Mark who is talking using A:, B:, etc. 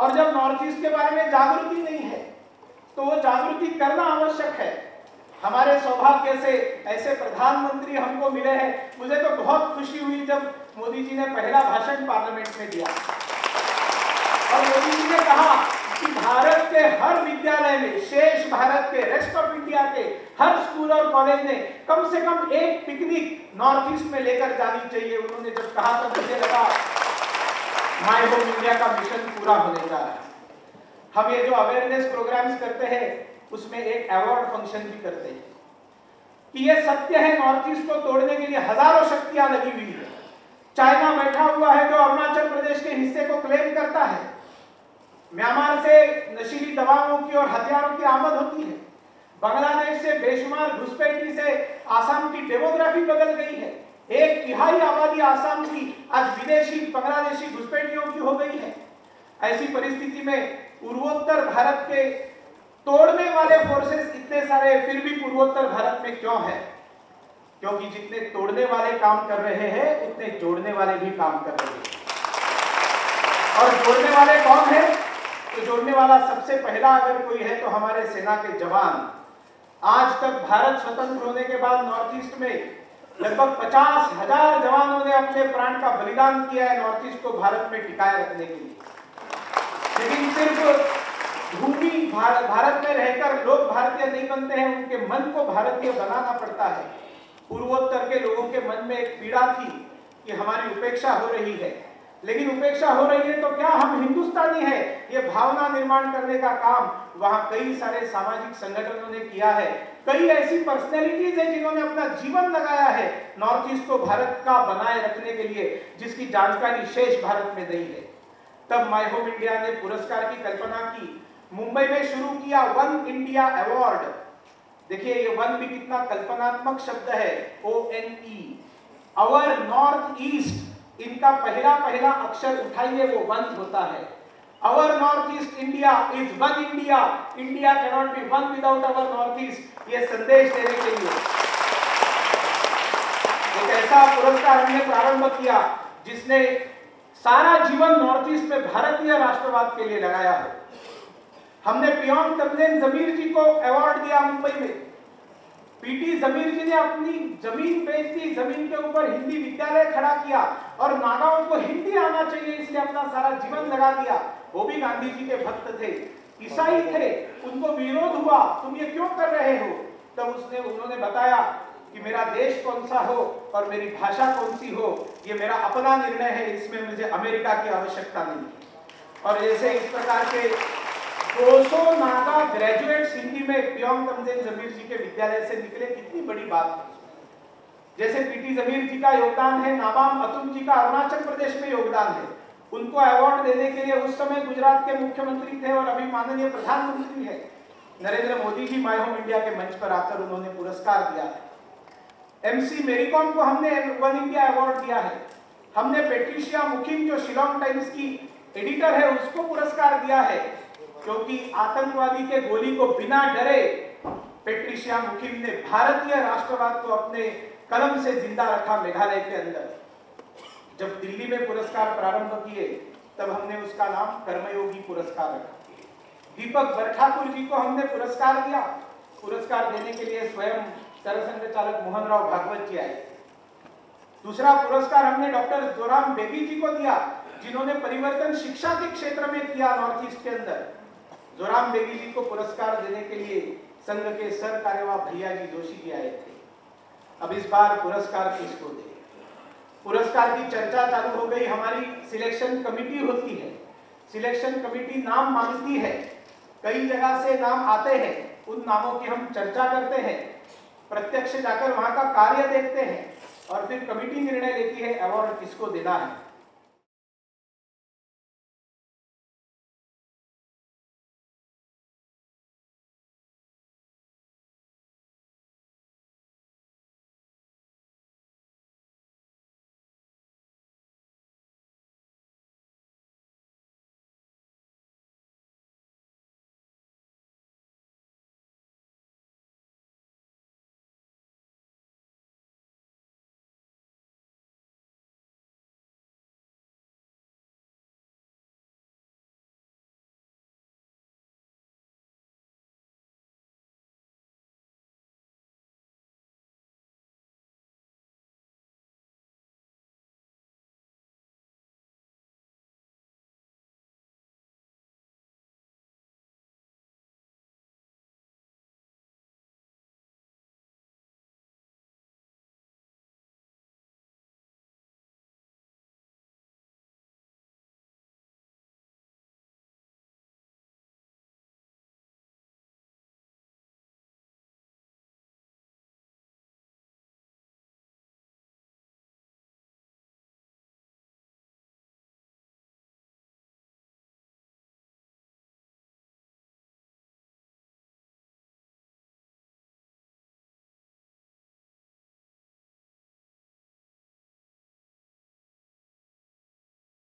A: और जब north east के बारे में जागृति नहीं है तो वो जागृति करना आवश्यक है। हमारे सौभाग्य से ऐसे प्रधानमंत्री हमको मिले हैं। मुझे तो बहुत खुशी हुई जब मोदी जी ने पहला भाषण पार्लियामेंट में दिया। और मोदी जी ने कहा कि भारत के हर विद्यालय में, शेष भारत के रेस्ट ऑफ़ इंडिया के, हर स्कूल और कॉलेज ने कम से कम एक पिकनिक नॉर्थ ईस्ट में लेकर जानी चाहिए, उन्होंने जब कहा तो मुझे लगा माई होम इंडिया का मिशन पूरा होने जा रहा है। हम ये जो अवेयरनेस प्रोग्राम्स करते हैं, उसमें एक अवार्ड फ़ंक्शन भी करते हैं। कि ये सत्य है नॉर्थ ईस्ट को तोड़ने के लिए हज़ारों शक्तियाँ लगी हुई है। चाइना बैठा हुआ है जो अरुणाचल प्रदेश के हिस्से को क्लेम करता है। म्यांमार से नशीली दवाओं की और हथियारों की आमद होती है। बांग्लादेश से बेशुमार घुसपैठी से आसाम की डेमोग्राफी बदल गई है। एक तिहाई आबादी आसाम की आज विदेशी, बांग्लादेशी घुसपैठियों की हो गई है। ऐसी परिस्थिति में पूर्वोत्तर भारत के तोड़ने वाले फोर्सेस इतने सारे फिर भी पूर्वोत्तर भारत में क्यों है? क्योंकि जितने तोड़ने वाले काम कर रहे हैं, उतने जोड़ने वाले भी काम कर रहे हैं। और जोड़ने वाले कौन है? तो जोड़ने वाला सबसे पहला अगर कोई है तो हमारे सेना के जवान। आज तक भारत स्वतंत्र होने के बाद नॉर्थ ईस्ट में लगभग पचास हज़ार जवानों ने अपने प्राण का बलिदान किया है नॉर्थ ईस्ट को भारत में टिकाए रखने के लिए। लेकिन सिर्फ़ भूमि भारत, भारत में रहकर लोग भारतीय नहीं बनते हैं उनके मन को भारतीय बनाना पड़ता है। पूर्वोत्तर के लोगों के मन में एक पीड़ा थी कि हमारी उपेक्षा हो रही है। लेकिन उपेक्षा हो रही है तो क्या हम हिंदुस्तानी है? ये भावना निर्माण करने का काम वहाँ कई सारे सामाजिक संगठनों ने किया है। कई ऐसी पर्सनैलिटीज है जिन्होंने अपना जीवन लगाया है नॉर्थ ईस्ट को भारत का बनाए रखने के लिए, जिसकी जानकारी शेष भारत में नहीं है। तब माई होम इंडिया ने पुरस्कार की कल्पना की। मुंबई में शुरू किया वन इंडिया अवार्ड देखिए, ये वन भी कितना कल्पनात्मक शब्द है O N E our north east इनका पहला पहला अक्षर उठाइए वो वन होता है। Our north east India is one India India cannot be one without our north east ये संदेश देने के लिए। एक ऐसा पुरस्कार हमने प्रारंभ किया, जिसने सारा जीवन नॉर्थ ईस्ट में भारतीय राष्ट्रवाद के लिए लगाया है। हमने पियोंग तमजेन जमीर जी को अवार्ड दिया मुंबई में। जमीर जी ने अपनी ज़मीन बेच दी ज़मीन के ऊपर हिंदी विद्यालय खड़ा किया और नागाओं को हिंदी आना चाहिए, इसलिए अपना सारा जीवन लगा दिया। वो भी गांधी जी के भक्त थे। ईसाई थे। उनको विरोध हुआ। तुम ये क्यों कर रहे हो? तब उसने, उन्होंने बताया कि मेरा देश कौन सा हो और मेरी भाषा कौन सी हो, ये मेरा अपना निर्णय है। इसमें मुझे अमेरिका की आवश्यकता नहीं। और जैसे इस प्रकार के 200 नागा ग्रेजुएट्स हिंदी में पियोंग तमजेन जमीर जी के विद्यालय से निकले, कितनी बड़ी बात है। जैसे पीटी जमीर जी का योगदान है नाबाम अतुल जी का अरुणाचल प्रदेश में योगदान है। उनको अवार्ड देने के लिए उस समय गुजरात के मुख्यमंत्री थे और अभी माननीय प्रधानमंत्री है। Narendra Modi ji my home India के मंच पर आकर उन्होंने पुरस्कार दिया है। एमसी मेरीकॉम को हमने वन इंडिया अवार्ड दिया है। हमने पेट्रिशिया मुखिम जो शिलोंग टाइम्स की एडिटर है, उसको पुरस्कार दिया है। क्योंकि आतंकवादी के गोली को बिना डरे पेट्रिशिया मुखिम ने भारतीय राष्ट्रवाद को अपने कलम से ज़िंदा रखा मेघालय के अंदर। जब दिल्ली में पुरस्कार प्रारंभ किए, तब हमने उसका नाम कर्मयोगी पुरस्कार रखा। दीपक बरठाकुर जी को हमने पुरस्कार दिया। पुरस्कार देने के लिए स्वयं सरसंघ चालक मोहन राव भागवत जी आए। दूसरा पुरस्कार हमने डॉक्टर जोराम बेगी जी को दिया, जिन्होंने परिवर्तन शिक्षा के क्षेत्र में किया नॉर्थ ईस्ट के अंदर। जोराम बेगी जी को पुरस्कार देने के लिए संघ के सर कार्यवाह भैया जी जोशी जी आए थे। अब इस बार पुरस्कार किसको दे? पुरस्कार की चर्चा चालू हो गई। हमारी सिलेक्शन कमिटी होती है। सिलेक्शन कमिटी नाम मांगती है। कई जगह से नाम आते हैं। उन नामों की हम चर्चा करते हैं। प्रत्यक्ष जाकर वहाँ का कार्य देखते हैं। और फिर कमिटी निर्णय लेती है, अवार्ड किसको देना है?